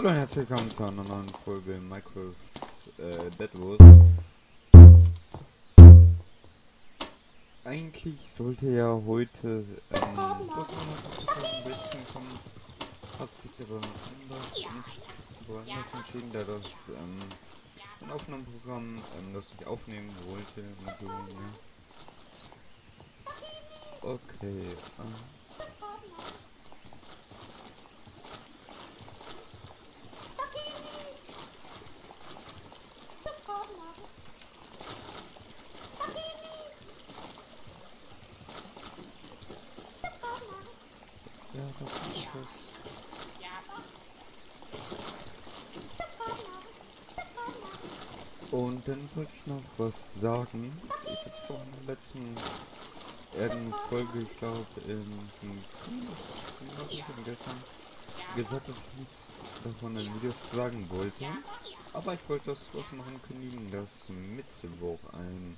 Hallo und herzlich willkommen zu einer neuen Folge Minecraft äh, Dead Wars. Eigentlich sollte ja heute ähm, das ein bisschen kommen, hat sich aber anders, nicht, woanders entschieden, da das ähm, ein Aufnahmeprogramm ähm, das ich aufnehmen wollte ne? Okay, ähm, ja, das ist das. Und dann wollte ich noch was sagen. Ich habe vor der letzten irgendeine Folge, ich glaube, in in gestern gesagt, dass ich nichts davon in Videos sagen wollte. Aber ich wollte das was noch ankündigen, dass Mittwoch ein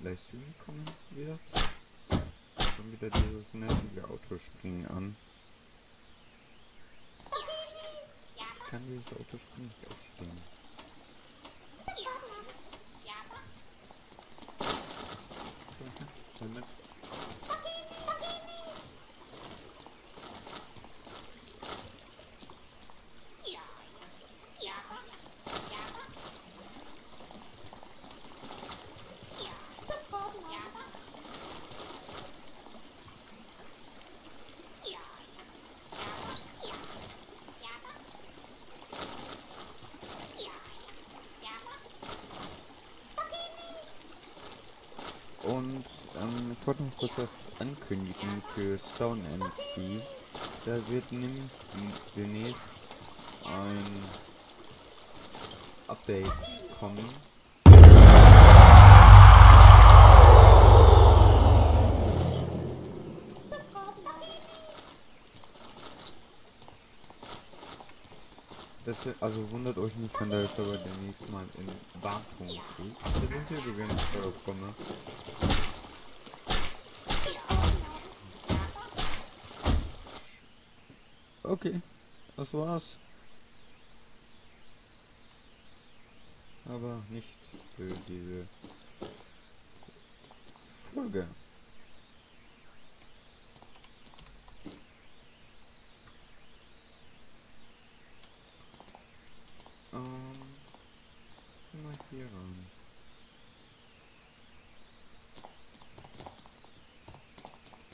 Livestream kommen wird. Schon wieder dieses nervige Autospringen an. Ich kann dieses Autospringen nicht aufstehen. Nett. Und ähm, ich wollte noch kurz was ankündigen für Stone MC. Da wird nämlich demnächst ein Update kommen. Das, also wundert euch nicht, wenn der Server demnächst mal in Wartung ist. Wir sind hier übrigens vorgekommen. Okay, das war's. Aber nicht für diese Folge. Ähm, mal hier ran.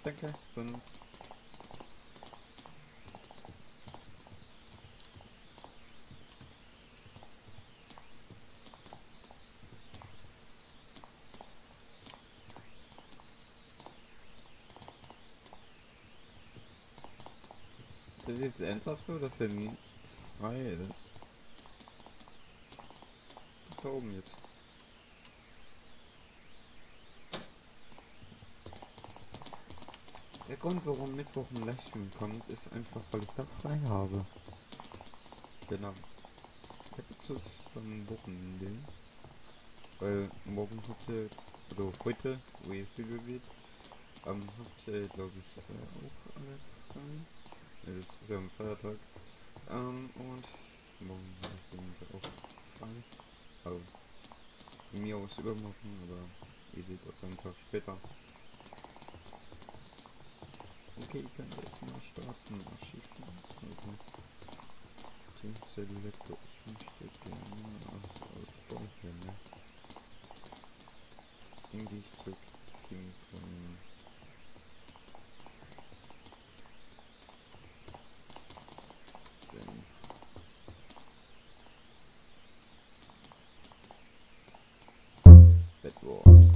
Danke, dann Das jetzt ernsthaft so, dass er nicht frei ist. Da oben jetzt. Der Grund, warum Mittwoch ein Livestream kommt, ist einfach, weil ich da frei habe. Genau. Ich habe jetzt so am Wochenende. Weil morgen hatte, also heute, wo ihr Video wird, ähm, hatte, glaube ich, äh, auch alles frei. Das ist ja ein Feiertag. Ähm, und morgen ich den auch frei. Also, mir aus übermorgen, aber ihr seht das einen Tag später. Okay, ich kann erstmal starten. Archivmaßnahme. Selektor. Ich möchte gerne aus ausspeichern. Ne? Dann gehe ich zurück. King von Wars.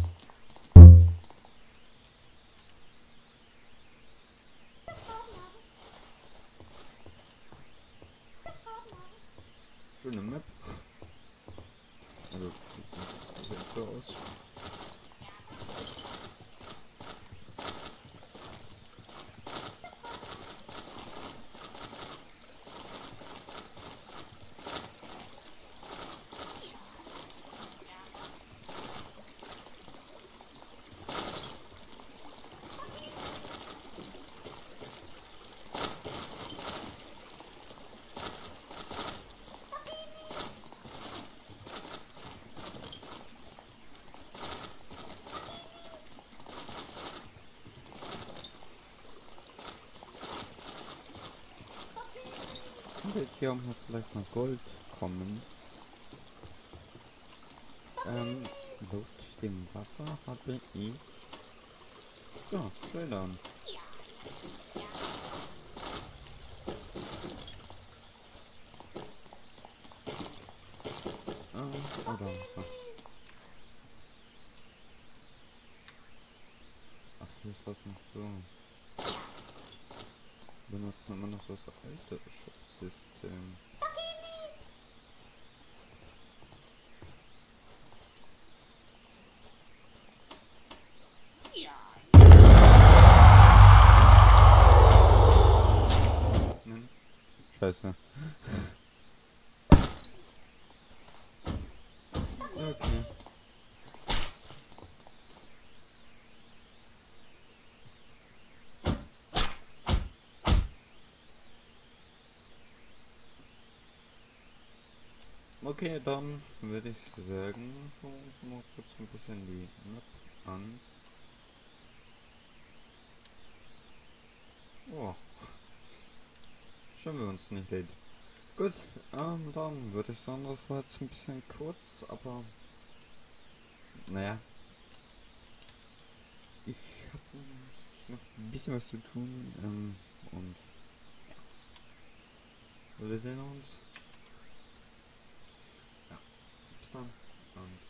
Schöne Map. Also, sieht so aus. Hier noch vielleicht mal Gold kommen. Ähm, laut dem Wasser habe ich... Ja, Schildern. Ah, oder Wasser. Ach, hier ist das noch so. Benutzen immer noch das alte Schutzsystem. Nein. Scheiße. Okay. Okay, dann würde ich sagen, schauen wir uns mal kurz ein bisschen die Map an. Oh. Schauen wir uns nicht lädt. Gut, ähm, dann würde ich sagen, das war jetzt ein bisschen kurz, aber naja. Ich habe noch ein bisschen was zu tun ähm, und ja. Wir sehen uns. Ja. Bis dann. Und